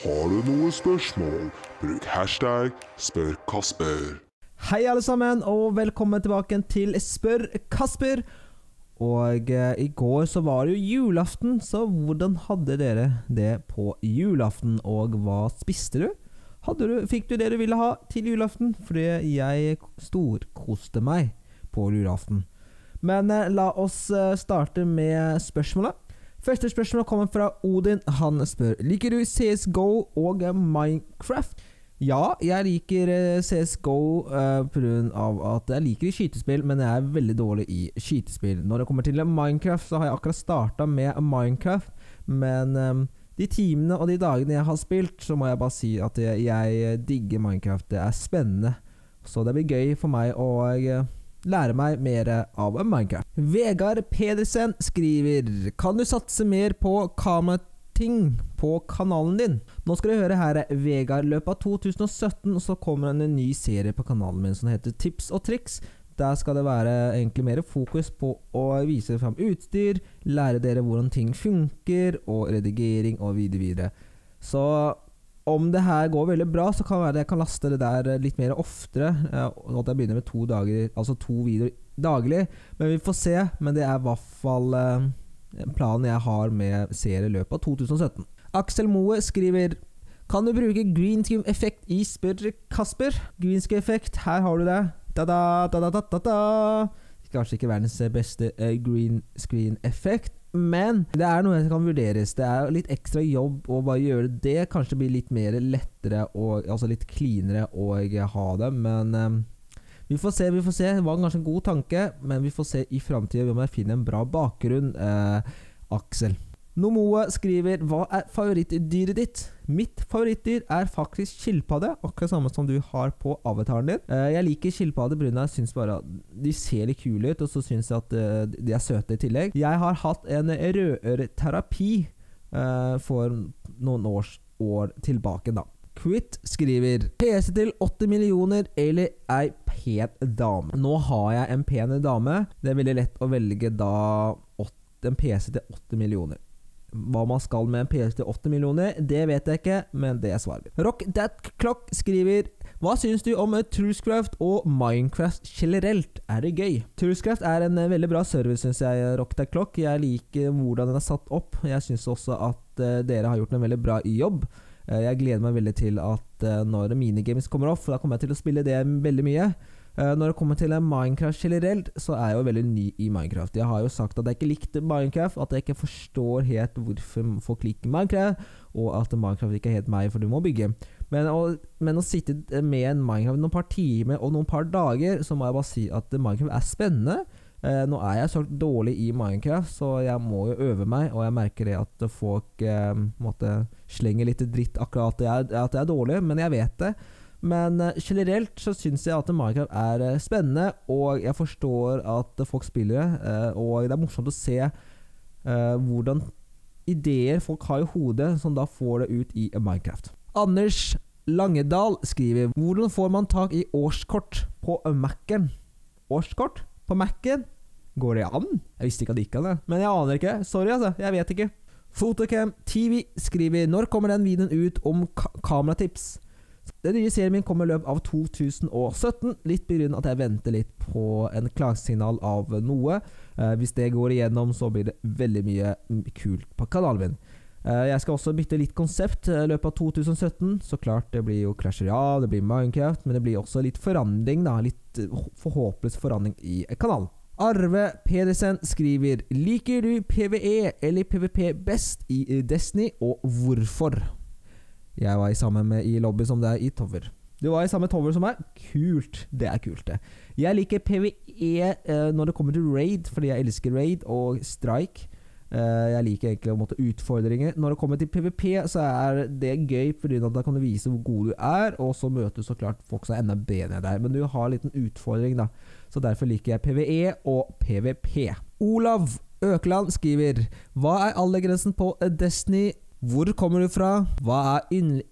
Har du noe spørsmål, bruk hashtag spør Kasper. Hei, alle sammen, og velkommen tilbake til Spør Kasper. Og eh, i går så var det jo julaften, så hvordan hadde dere det på julaften? Og hva spiste du? Du fikk du det du ville ha til julaften? Fordi jeg storkoste meg på julaften. Men eh, la oss eh, starte med spørsmålet. Første spørsmål kommer fra Odin. Han spør Liker du CSGO og Minecraft. Ja, jeg liker eh, CSGO uh, pga. at jeg liker skytespill, men jeg er veldig dårlig i skytespill. Når det kommer til Minecraft, så har jeg akkurat starta med Minecraft, men um, de timene og de dagene jeg har spilt, så må jeg bare si at jeg, jeg digger Minecraft. Det er spennende, så det blir gøy for meg å uh, lære meg mer av Minecraft. Vegard Pedersen skriver Kan du satse mer på kamerating på kanalen din? Nå skal du høre her, Vegard. Løpet av 2017 så kommer det en ny serie på kanalen min som heter Tips og triks. Der skal det være egentlig mer fokus på å vise fram utstyr, lære dere hvordan ting funker, og redigering og videre videre. Så om det her går veldig bra, så kan jeg kan laste det der litt mer oftere. Og at jeg begynner med to dager Altså to videoer daglig. Men vi får se. Men det er i hvert fall eh, planen jeg har med serie i løpet av 2017. Aksel Moe skriver Kan du bruke green screen-effekt i Spør Kasper? Green screen-effekt, her har du det. Da-da, da-da-da-da. Kanskje ikke verdens beste uh, green screen-effekt, men det er noe som kan vurderes. Det er litt ekstra jobb å bare gjøre det. Kanskje blir litt mer lettere og altså litt cleanere å ha det, men um, vi får se, vi får se. Det var kanskje en god tanke, men vi får se i framtida om jeg finner en bra bakgrunn. Uh, Aksel. Nomoe skriver Hva er favorittdyret ditt? Mitt favorittdyr er faktisk skilpadde, akkurat samme som du har på avataren din. Eh, jeg liker skilpadder pga. jeg syns bare de ser litt kule ut, og så syns jeg at eh, de er søte i tillegg. Jeg har hatt en rødøreterapi eh, for noen års år tilbake, da. Quit skriver PC til 80 millioner eller ei pen dame. Nå har jeg en pen dame. Det er veldig lett å velge da en PC til 80 millioner. Hva man skal med en PS til 80 millioner, det vet jeg ikke, men det svarer vi. Rock That Clock skriver Hva syns du om Truescraft og Minecraft generelt? Er det gøy? Truescraft er en veldig bra service, syns jeg, Rock That Clock. Jeg liker hvordan den er satt opp. Jeg syns også at uh, dere har gjort en veldig bra jobb. Uh, jeg gleder meg veldig til at uh, når minigames kommer opp, for da kommer jeg til å spille det veldig mye. Uh, når det kommer til Minecraft generelt, så er jeg jo veldig ny i Minecraft. Jeg har jo sagt at jeg ikke likte Minecraft, at jeg ikke forstår helt hvorfor folk liker Minecraft, og at Minecraft ikke er helt meg, for du må bygge. Men å, men å sitte med en Minecraft noen par timer og noen par dager, så må jeg bare si at Minecraft er spennende. Uh, nå er jeg så dårlig i Minecraft, så jeg må jo øve meg, og jeg merker det at folk uh, måtte slenge litt dritt akkurat at jeg, at jeg er dårlig, men jeg vet det. Men uh, generelt så syns jeg at Minecraft er uh, spennende, og jeg forstår at folk spiller det. og det er morsomt å se hvordan ideer folk har i hodet, som da får det ut i Minecraft. Anders Langedal skriver Hvordan får man tak i årskort på Mac-en? Årskort på Mac-en? Går det an? Jeg visste ikke at det gikk an, men jeg aner ikke. Sorry, altså. Jeg vet ikke. Photocam TV skriver Når kommer den videoen ut om ka kameratips? Den nye serien min kommer i løpet av 2017, litt pga. at jeg venter litt på en klagesignal av noe. Eh, hvis det går igjennom, så blir det veldig mye kult på kanalen min. Eh, jeg skal også bytte litt konsept i løpet av 2017. Så klart, det blir jo Clash Royale, det blir Minecraft, men det blir også litt forandring, da. Litt eh, forhåpentligvis forandring i kanalen. Arve Pedersen skriver Liker du PVE eller PVP best i Destiny, og hvorfor? Jeg var i sammen med i lobby som det er i Tover. Du var i samme Tover som meg? Kult. Det er kult, det. Jeg liker PVE uh, når det kommer til raid, fordi jeg elsker raid og strike. Uh, jeg liker egentlig å måtte utfordringer. Når det kommer til PVP, så er det gøy, fordi da kan du vise hvor god du er, og så møter du så klart folk som er enda bedre enn deg. Men du har en liten utfordring, da. Så derfor liker jeg PVE og PVP. Olav Økeland skriver Hva er aldergrensen på Destiny hvor kommer du fra? Hva er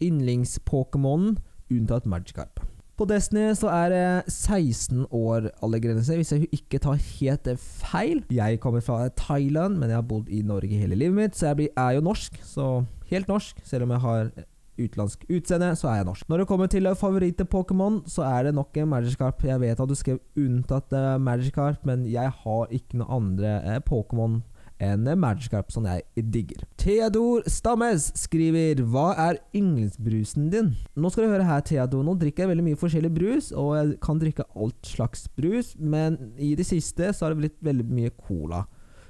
yndlings-pokémonen unntatt Magikarp? På Destiny så er det 16 år aldergrense, hvis jeg ikke tar helt feil. Jeg kommer fra Thailand, men jeg har bodd i Norge hele livet mitt, så jeg er jo norsk. Så helt norsk, selv om jeg har utenlandsk utseende, så er jeg norsk. Når det kommer til favoritt-Pokémon, så er det nok en Magikarp. Jeg vet at du skrev unntatt uh, Magikarp, men jeg har ikke noe andre uh, Pokémon enn Magikarp som jeg digger. Theodor Stammes skriver Hva er yndlingsbrusen din? Nå skal du høre her, Theodor. Nå drikker jeg veldig mye forskjellig brus, og jeg kan drikke alt slags brus, men i det siste så har det blitt veldig mye cola.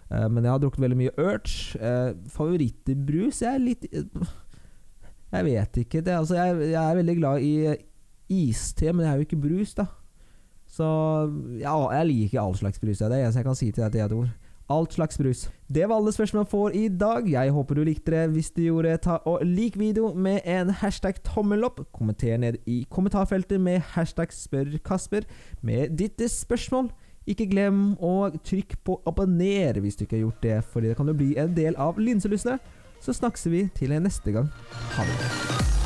Uh, men jeg har drukket veldig mye Urge. Uh, Favorittbrus Jeg er litt uh, Jeg vet ikke. Det, altså, jeg, jeg, er veldig glad i iste, men jeg er jo ikke brus, da. Så ja, jeg liker all slags brus. Det er det eneste jeg kan si til deg, Theodor. Alt slags brus. Det var alle spørsmål får i dag. Jeg håper du likte det. Hvis du gjorde ta og lik video med en hashtag tommel opp. Kommenter ned i kommentarfeltet med hashtag spør Kasper med ditt spørsmål. Ikke glem å trykke på abonner hvis du ikke har gjort det, fordi det kan jo bli en del av Linselystne. Så snakkes vi til neste gang. Ha det.